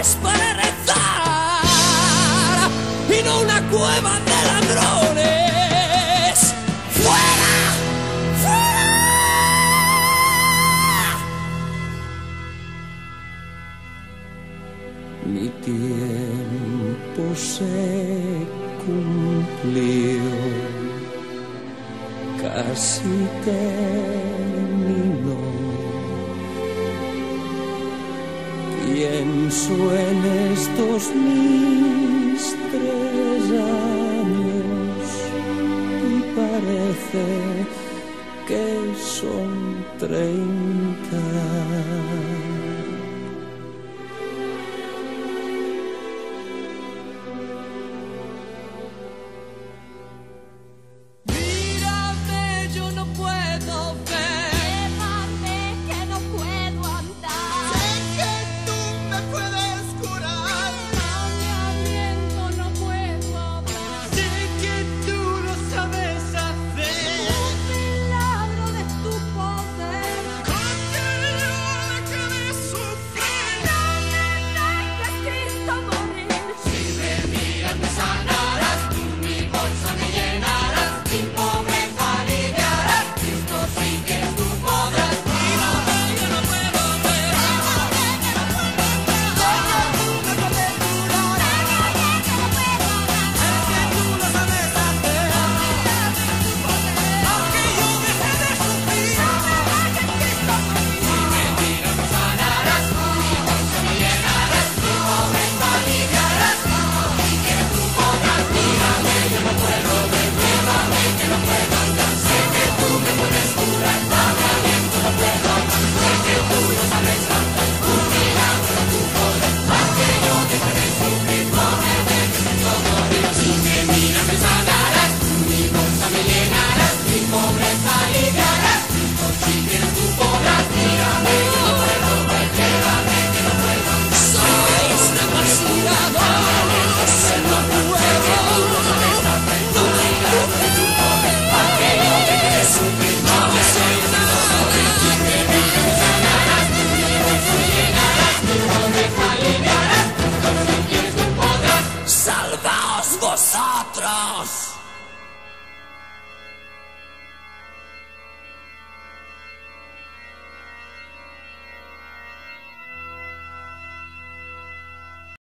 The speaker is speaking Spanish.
es para rezar y no una cueva de ladrones. ¡Fuera! ¡Fuera! Mi tiempo se cumplió, casi te Pienso en estos mis tres años y parece que son treinta.